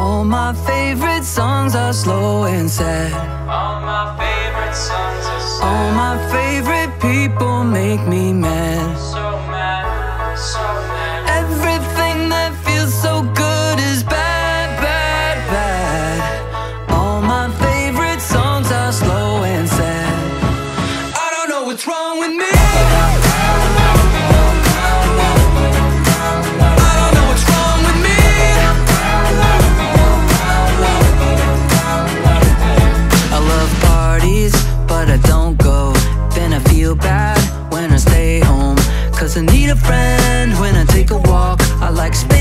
All my favorite songs are slow and sad. All my favorite songs are sad. All my favorite people make me mad.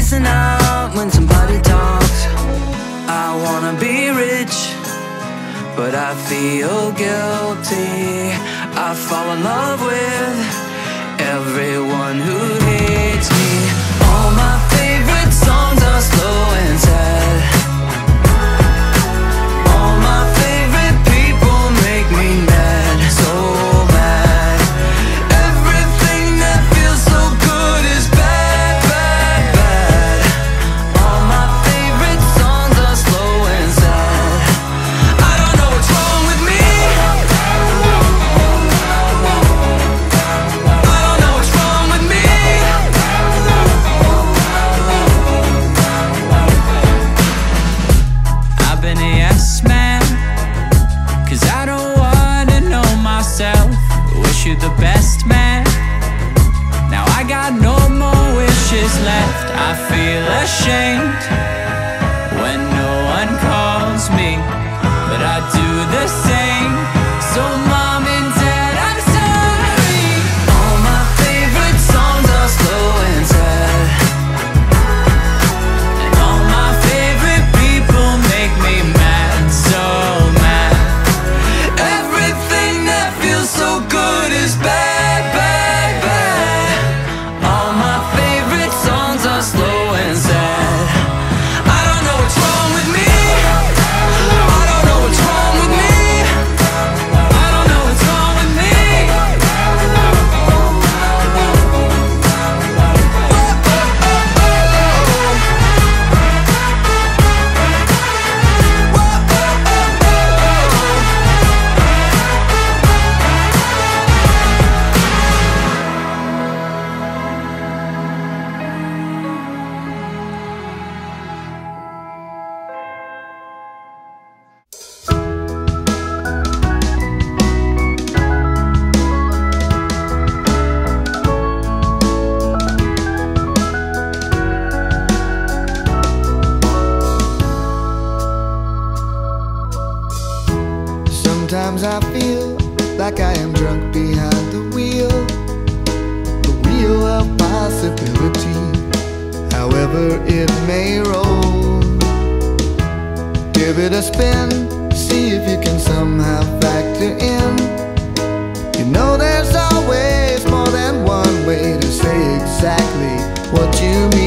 missing out when somebody talks. I wanna be rich But I feel guilty. I fall in love with Everyone who hates me. Sometimes I feel like I am drunk behind the wheel, the wheel of possibility, however it may roll. Give it a spin, see if you can somehow factor in. You know there's always more than one way to say exactly what you mean.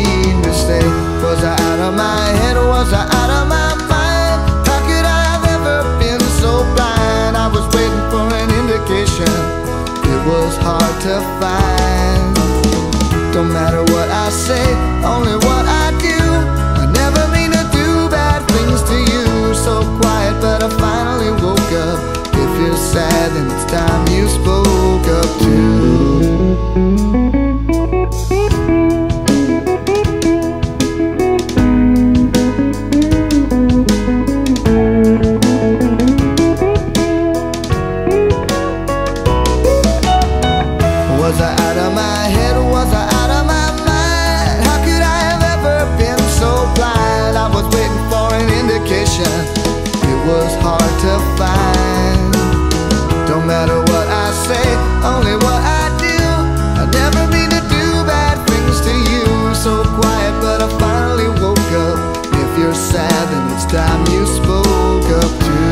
sad and it's time you spoke up to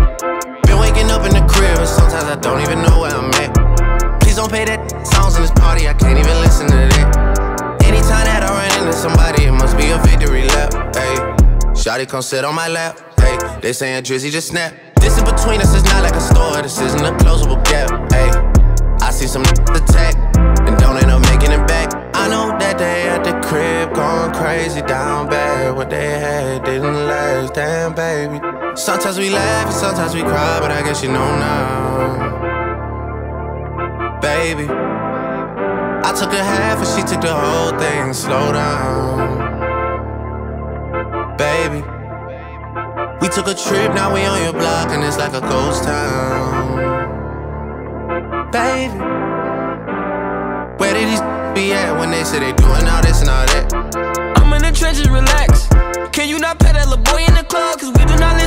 Sometimes I don't even know where I'm at. Please don't pay that songs in this party, I can't even listen to that. Anytime that I run into somebody, it must be a victory lap. Hey, Shotty come sit on my lap. Hey, they saying Drizzy just snap. This in between us is not like a store, this isn't a closable gap. Hey, I see some attack and don't end up making it back. I know that they at the crib going crazy down bad. What they had didn't last, damn baby. Sometimes we laugh and sometimes we cry, but I guess you know now, baby. I took a half and she took the whole thing. Slow down, baby. We took a trip, now we on your block and it's like a ghost town, baby. Be at when they say they doing all this and all that? I'm in the trenches, relax. Can you not pet that little boy in the club? Cause we do not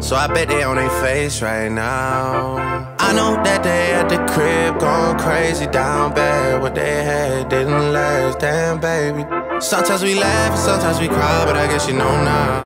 So I bet they on their face right now. I know that they at the crib going crazy down bad. What they had didn't last, damn baby. Sometimes we laugh sometimes we cry, but I guess you know now.